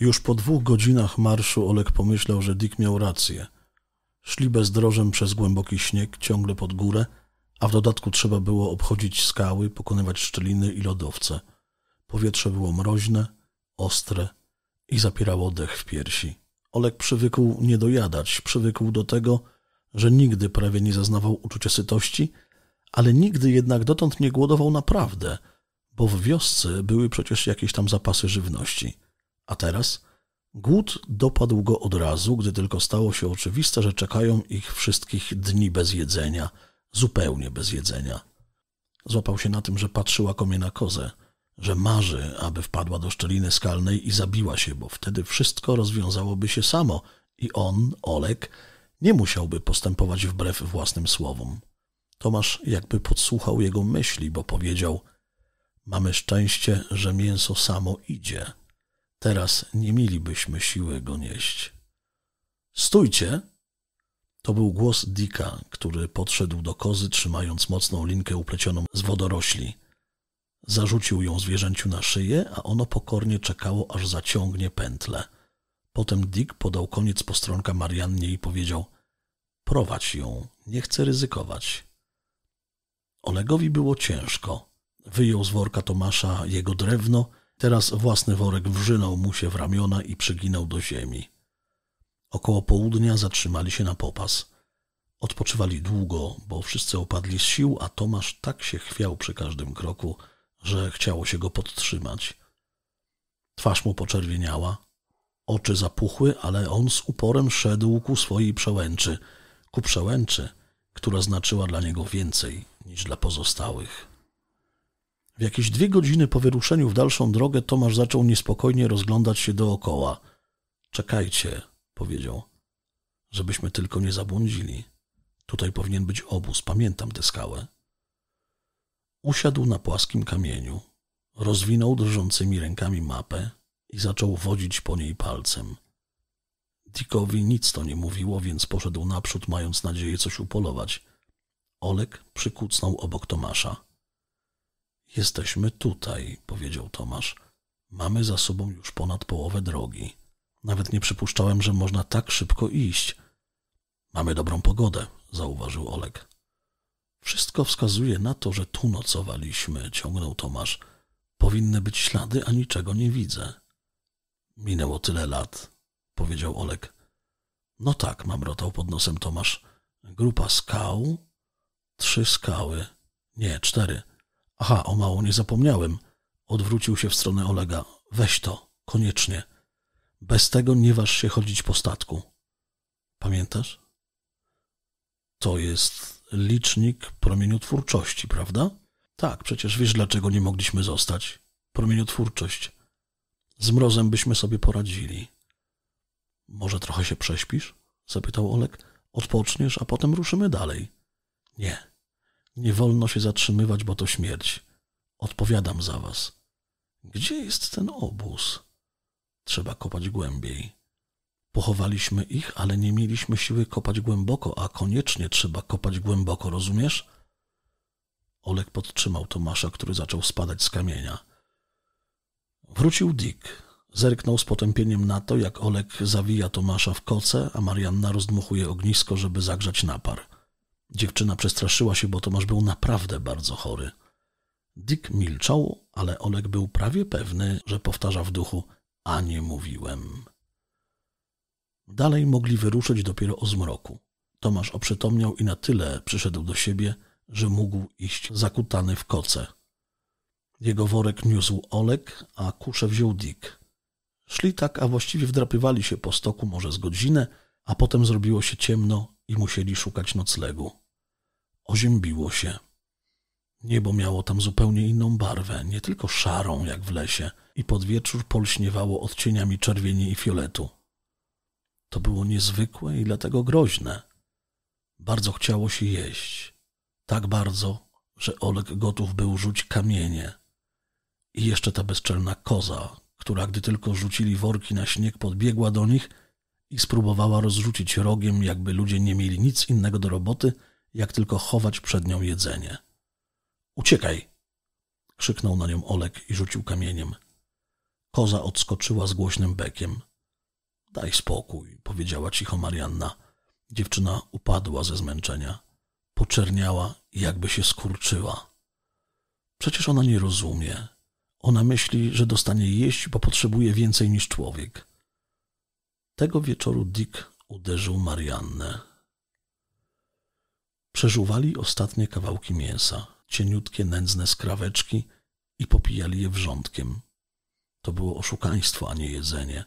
Już po dwóch godzinach marszu Olek pomyślał, że Dick miał rację. Szli bezdrożem przez głęboki śnieg, ciągle pod górę, a w dodatku trzeba było obchodzić skały, pokonywać szczeliny i lodowce. Powietrze było mroźne, ostre i zapierało dech w piersi. Olek przywykł nie dojadać, przywykł do tego, że nigdy prawie nie zaznawał uczucia sytości, ale nigdy jednak dotąd nie głodował naprawdę, bo w wiosce były przecież jakieś tam zapasy żywności. A teraz głód dopadł go od razu, gdy tylko stało się oczywiste, że czekają ich wszystkich dni bez jedzenia, zupełnie bez jedzenia. Złapał się na tym, że patrzy łakomie na kozę, że marzy, aby wpadła do szczeliny skalnej i zabiła się, bo wtedy wszystko rozwiązałoby się samo i on, Olek, nie musiałby postępować wbrew własnym słowom. Tomasz jakby podsłuchał jego myśli, bo powiedział: Mamy szczęście, że mięso samo idzie. Teraz nie mielibyśmy siły go nieść. Stójcie! To był głos Dika, który podszedł do kozy, trzymając mocną linkę uplecioną z wodorośli. Zarzucił ją zwierzęciu na szyję, a ono pokornie czekało, aż zaciągnie pętlę. Potem Dick podał koniec postronka Mariannie i powiedział: Prowadź ją, nie chcę ryzykować. Olegowi było ciężko. Wyjął z worka Tomasza jego drewno, teraz własny worek wrzynął mu się w ramiona i przyginał do ziemi. Około południa zatrzymali się na popas. Odpoczywali długo, bo wszyscy opadli z sił, a Tomasz tak się chwiał przy każdym kroku, że chciało się go podtrzymać. Twarz mu poczerwieniała, oczy zapuchły, ale on z uporem szedł ku swojej przełęczy, ku przełęczy, która znaczyła dla niego więcej niż dla pozostałych. W jakieś dwie godziny po wyruszeniu w dalszą drogę Tomasz zaczął niespokojnie rozglądać się dookoła. Czekajcie, powiedział, żebyśmy tylko nie zabłądzili. Tutaj powinien być obóz, pamiętam tę skałę. Usiadł na płaskim kamieniu, rozwinął drżącymi rękami mapę i zaczął wodzić po niej palcem. Dickowi nic to nie mówiło, więc poszedł naprzód, mając nadzieję coś upolować. Olek przykucnął obok Tomasza. Jesteśmy tutaj, powiedział Tomasz. Mamy za sobą już ponad połowę drogi. Nawet nie przypuszczałem, że można tak szybko iść. Mamy dobrą pogodę, zauważył Olek. Wszystko wskazuje na to, że tu nocowaliśmy, ciągnął Tomasz. Powinny być ślady, a niczego nie widzę. Minęło tyle lat, powiedział Olek. No tak, mamrotał pod nosem Tomasz. Grupa skał, trzy skały, nie, cztery. Aha, o mało nie zapomniałem. Odwrócił się w stronę Olega. Weź to, koniecznie. Bez tego nie waż się chodzić po statku. Pamiętasz? To jest licznik promieniotwórczości, prawda? Tak, przecież wiesz, dlaczego nie mogliśmy zostać. Promieniotwórczość. Z mrozem byśmy sobie poradzili. Może trochę się prześpisz? zapytał Olek. Odpoczniesz, a potem ruszymy dalej. Nie. Nie wolno się zatrzymywać, bo to śmierć. Odpowiadam za was. Gdzie jest ten obóz? Trzeba kopać głębiej. Pochowaliśmy ich, ale nie mieliśmy siły kopać głęboko, a koniecznie trzeba kopać głęboko, rozumiesz? Olek podtrzymał Tomasza, który zaczął spadać z kamienia. Wrócił Dick. Zerknął z potępieniem na to, jak Olek zawija Tomasza w koce, a Marianna rozdmuchuje ognisko, żeby zagrzać napar. Dziewczyna przestraszyła się, bo Tomasz był naprawdę bardzo chory. Dick milczał, ale Olek był prawie pewny, że powtarza w duchu: A nie mówiłem. Dalej mogli wyruszyć dopiero o zmroku. Tomasz oprzytomniał i na tyle przyszedł do siebie, że mógł iść zakutany w koce. Jego worek niósł Olek, a kuszę wziął Dick. Szli tak, a właściwie wdrapywali się po stoku może z godzinę, a potem zrobiło się ciemno i musieli szukać noclegu. Oziębiło się. Niebo miało tam zupełnie inną barwę, nie tylko szarą jak w lesie, i pod wieczór polśniewało odcieniami czerwieni i fioletu. To było niezwykłe i dlatego groźne. Bardzo chciało się jeść. Tak bardzo, że Oleg gotów był rzuć kamienie. I jeszcze ta bezczelna koza, która gdy tylko rzucili worki na śnieg, podbiegła do nich i spróbowała rozrzucić rogiem, jakby ludzie nie mieli nic innego do roboty, jak tylko chować przed nią jedzenie. Uciekaj! krzyknął na nią Olek i rzucił kamieniem. Koza odskoczyła z głośnym bekiem. Daj spokój, powiedziała cicho Marianna. Dziewczyna upadła ze zmęczenia. Poczerniała i jakby się skurczyła. Przecież ona nie rozumie. Ona myśli, że dostanie jeść, bo potrzebuje więcej niż człowiek. Tego wieczoru Dick uderzył Mariannę. Przeżuwali ostatnie kawałki mięsa, cieniutkie, nędzne skraweczki i popijali je wrzątkiem. To było oszukaństwo, a nie jedzenie,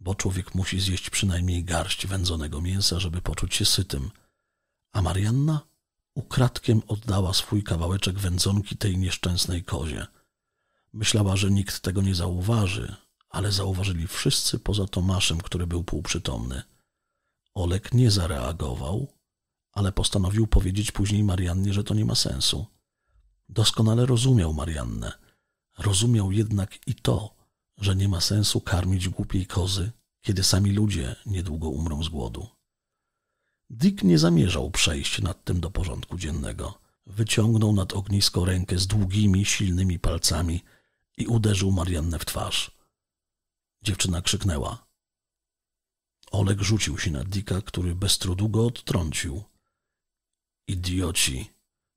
bo człowiek musi zjeść przynajmniej garść wędzonego mięsa, żeby poczuć się sytym. A Marianna ukradkiem oddała swój kawałeczek wędzonki tej nieszczęsnej kozie. Myślała, że nikt tego nie zauważy, ale zauważyli wszyscy poza Tomaszem, który był półprzytomny. Olek nie zareagował, ale postanowił powiedzieć później Mariannie, że to nie ma sensu. Doskonale rozumiał Mariannę. Rozumiał jednak i to, że nie ma sensu karmić głupiej kozy, kiedy sami ludzie niedługo umrą z głodu. Dick nie zamierzał przejść nad tym do porządku dziennego. Wyciągnął nad ognisko rękę z długimi, silnymi palcami i uderzył Mariannę w twarz. Dziewczyna krzyknęła. Oleg rzucił się na Dicka, który bez trudu go odtrącił. Idioci,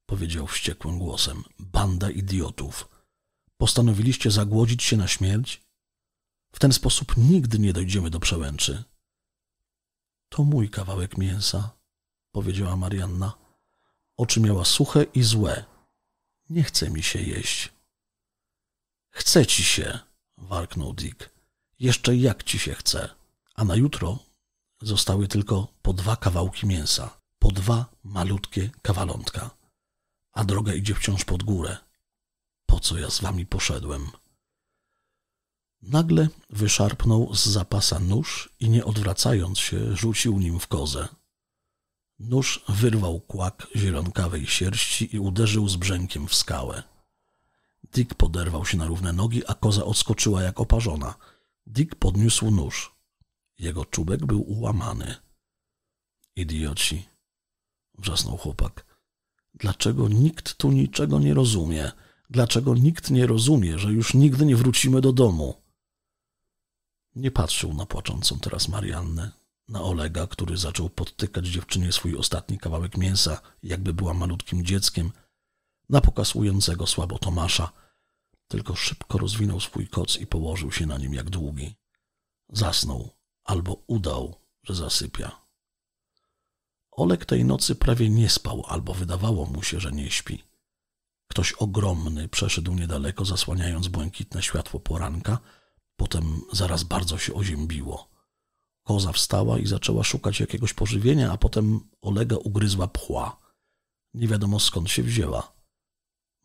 powiedział wściekłym głosem. Banda idiotów. Postanowiliście zagłodzić się na śmierć? W ten sposób nigdy nie dojdziemy do przełęczy. To mój kawałek mięsa, powiedziała Marianna. Oczy miała suche i złe. Nie chce mi się jeść. Chce ci się, warknął Dick. Jeszcze jak ci się chce. A na jutro zostały tylko po dwa kawałki mięsa, po dwa malutkie kawalątka. A droga idzie wciąż pod górę. Po co ja z wami poszedłem? Nagle wyszarpnął z zapasa nóż i nie odwracając się, rzucił nim w kozę. Nóż wyrwał kłak zielonkawej sierści i uderzył z brzękiem w skałę. Dick poderwał się na równe nogi, a koza odskoczyła jak oparzona. Dick podniósł nóż. Jego czubek był ułamany. Idioci, wrzasnął chłopak. Dlaczego nikt tu niczego nie rozumie? Dlaczego nikt nie rozumie, że już nigdy nie wrócimy do domu? Nie patrzył na płaczącą teraz Mariannę, na Olega, który zaczął podtykać dziewczynie swój ostatni kawałek mięsa, jakby była malutkim dzieckiem, na pokasującego słabo Tomasza, tylko szybko rozwinął swój koc i położył się na nim jak długi. Zasnął, albo udał, że zasypia. Olek tej nocy prawie nie spał, albo wydawało mu się, że nie śpi. Ktoś ogromny przeszedł niedaleko, zasłaniając błękitne światło poranka, Potem zaraz bardzo się oziębiło. Koza wstała i zaczęła szukać jakiegoś pożywienia, a potem Olega ugryzła pchła. Nie wiadomo skąd się wzięła.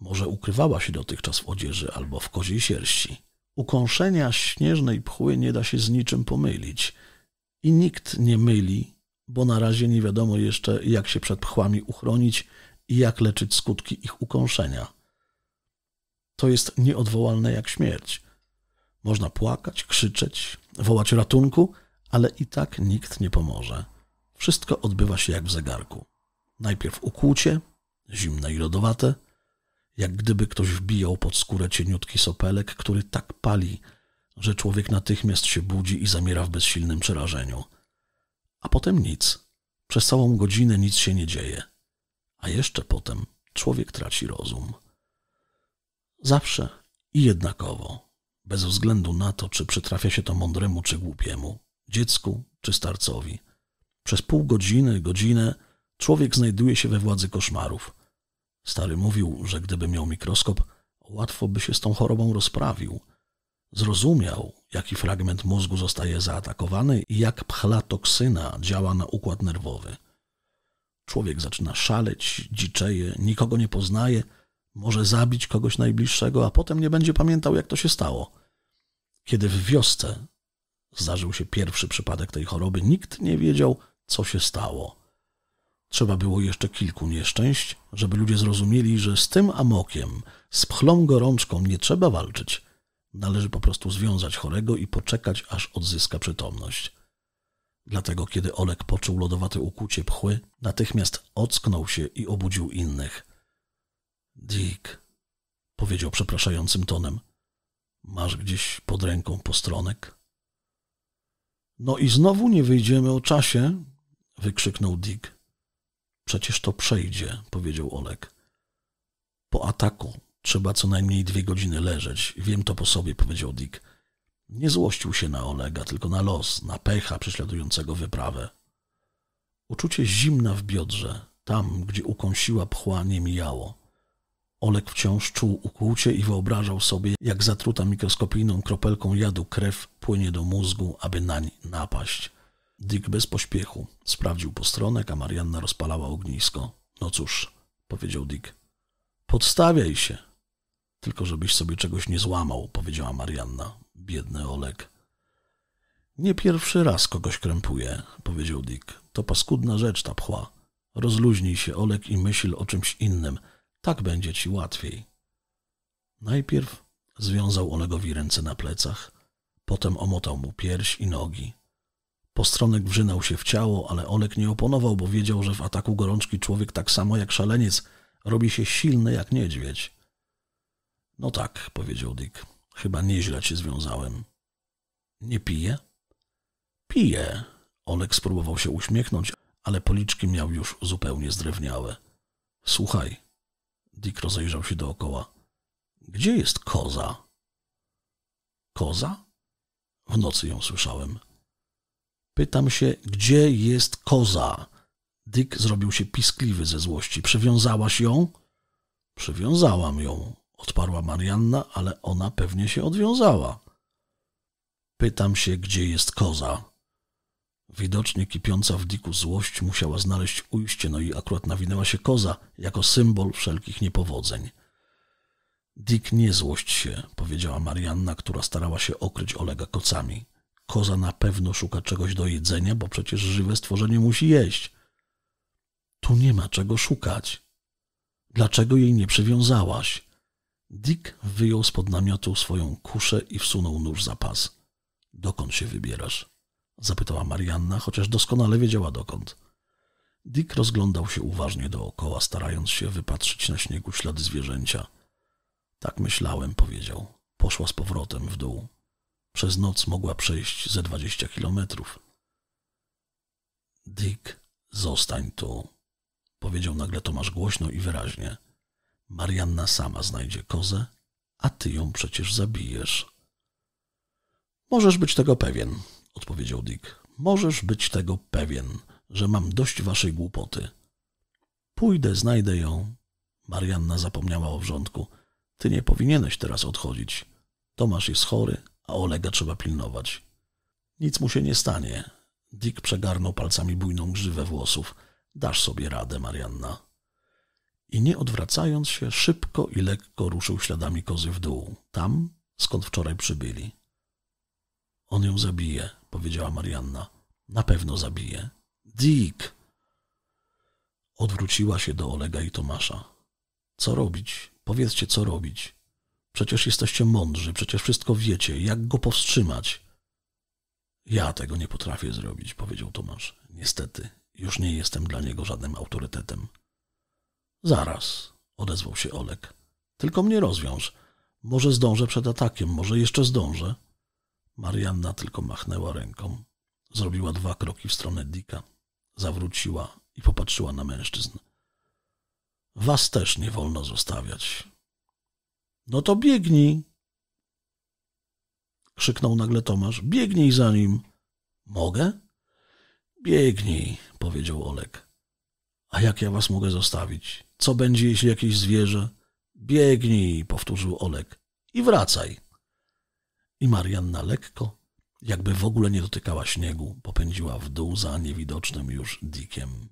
Może ukrywała się dotychczas w odzieży albo w koziej sierści. Ukąszenia śnieżnej pchły nie da się z niczym pomylić. I nikt nie myli, bo na razie nie wiadomo jeszcze, jak się przed pchłami uchronić i jak leczyć skutki ich ukąszenia. To jest nieodwołalne jak śmierć. Można płakać, krzyczeć, wołać ratunku, ale i tak nikt nie pomoże. Wszystko odbywa się jak w zegarku. Najpierw ukłucie, zimne i lodowate, jak gdyby ktoś wbijał pod skórę cieniutki sopelek, który tak pali, że człowiek natychmiast się budzi i zamiera w bezsilnym przerażeniu. A potem nic. Przez całą godzinę nic się nie dzieje. A jeszcze potem człowiek traci rozum. Zawsze i jednakowo bez względu na to, czy przytrafia się to mądremu czy głupiemu, dziecku czy starcowi. Przez pół godziny, godzinę człowiek znajduje się we władzy koszmarów. Stary mówił, że gdyby miał mikroskop, łatwo by się z tą chorobą rozprawił. Zrozumiał, jaki fragment mózgu zostaje zaatakowany i jak pchla toksyna działa na układ nerwowy. Człowiek zaczyna szaleć, dziczeje, nikogo nie poznaje, może zabić kogoś najbliższego, a potem nie będzie pamiętał, jak to się stało. Kiedy w wiosce zdarzył się pierwszy przypadek tej choroby, nikt nie wiedział, co się stało. Trzeba było jeszcze kilku nieszczęść, żeby ludzie zrozumieli, że z tym amokiem, z pchlą gorączką nie trzeba walczyć. Należy po prostu związać chorego i poczekać, aż odzyska przytomność. Dlatego, kiedy Olek poczuł lodowate ukucie pchły, natychmiast ocknął się i obudził innych – Dick, powiedział przepraszającym tonem, Masz gdzieś pod ręką postronek? No i znowu nie wyjdziemy o czasie, wykrzyknął Dick. Przecież to przejdzie, powiedział Olek. Po ataku trzeba co najmniej dwie godziny leżeć. Wiem to po sobie, powiedział Dick. Nie złościł się na Olega, tylko na los, na pecha prześladującego wyprawę. Uczucie zimna w biodrze, tam, gdzie ukąsiła pchła, nie mijało. Olek wciąż czuł ukłucie i wyobrażał sobie, jak zatruta mikroskopijną kropelką jadu krew płynie do mózgu, aby nań napaść. Dick bez pośpiechu sprawdził postronek, a Marianna rozpalała ognisko. No cóż, powiedział Dick. Podstawiaj się. Tylko żebyś sobie czegoś nie złamał, powiedziała Marianna. Biedny Olek. Nie pierwszy raz kogoś krępuje, powiedział Dick. To paskudna rzecz ta pchła. Rozluźnij się, Olek, i myśl o czymś innym. Tak będzie ci łatwiej. Najpierw związał Olegowi ręce na plecach, potem omotał mu pierś i nogi. Postronek wrzynał się w ciało, ale Olek nie oponował, bo wiedział, że w ataku gorączki człowiek tak samo jak szaleniec robi się silny jak niedźwiedź. No tak, powiedział Dick. Chyba nieźle cię związałem. Nie pije? Pije. Olek spróbował się uśmiechnąć, ale policzki miał już zupełnie zdrewniałe. Słuchaj. Dick rozejrzał się dookoła. Gdzie jest koza? Koza? W nocy ją słyszałem. Pytam się, gdzie jest koza? Dick zrobił się piskliwy ze złości. Przywiązałaś ją? Przywiązałam ją, odparła Marianna, ale ona pewnie się odwiązała. Pytam się, gdzie jest koza. Widocznie kipiąca w Diku złość musiała znaleźć ujście, no i akurat nawinęła się koza jako symbol wszelkich niepowodzeń. Dick, nie złość się, powiedziała Marianna, która starała się okryć Olega kocami. Koza na pewno szuka czegoś do jedzenia, bo przecież żywe stworzenie musi jeść. Tu nie ma czego szukać. Dlaczego jej nie przywiązałaś? Dick wyjął spod namiotu swoją kuszę i wsunął nóż za pas. Dokąd się wybierasz? Zapytała Marianna, chociaż doskonale wiedziała dokąd. Dick rozglądał się uważnie dookoła, starając się wypatrzyć na śniegu ślady zwierzęcia. Tak myślałem, powiedział. Poszła z powrotem w dół. Przez noc mogła przejść ze dwadzieścia kilometrów. Dick, zostań tu, powiedział nagle Tomasz głośno i wyraźnie. Marianna sama znajdzie kozę, a ty ją przecież zabijesz. Możesz być tego pewien, odpowiedział Dick. Możesz być tego pewien, że mam dość waszej głupoty. Pójdę, znajdę ją. Marianna zapomniała o wrzątku. Ty nie powinieneś teraz odchodzić. Tomasz jest chory, a Olega trzeba pilnować. Nic mu się nie stanie. Dick przegarnął palcami bujną grzywę włosów. Dasz sobie radę, Marianna. I nie odwracając się, szybko i lekko ruszył śladami kozy w dół, tam, skąd wczoraj przybyli. On ją zabije, powiedziała Marianna. Na pewno zabije. Dick! Odwróciła się do Olega i Tomasza. Co robić? Powiedzcie, co robić. Przecież jesteście mądrzy, przecież wszystko wiecie. Jak go powstrzymać? Ja tego nie potrafię zrobić, powiedział Tomasz. Niestety, już nie jestem dla niego żadnym autorytetem. Zaraz, odezwał się Olek. Tylko mnie rozwiąż. Może zdążę przed atakiem, może jeszcze zdążę. Marianna tylko machnęła ręką. Zrobiła dwa kroki w stronę Dika. Zawróciła i popatrzyła na mężczyzn. Was też nie wolno zostawiać. No to biegnij! krzyknął nagle Tomasz. Biegnij za nim. Mogę? Biegnij, powiedział Olek. A jak ja was mogę zostawić? Co będzie, jeśli jakieś zwierzę? Biegnij, powtórzył Olek. I wracaj. I Marianna lekko, jakby w ogóle nie dotykała śniegu, popędziła w dół za niewidocznym już Dickiem.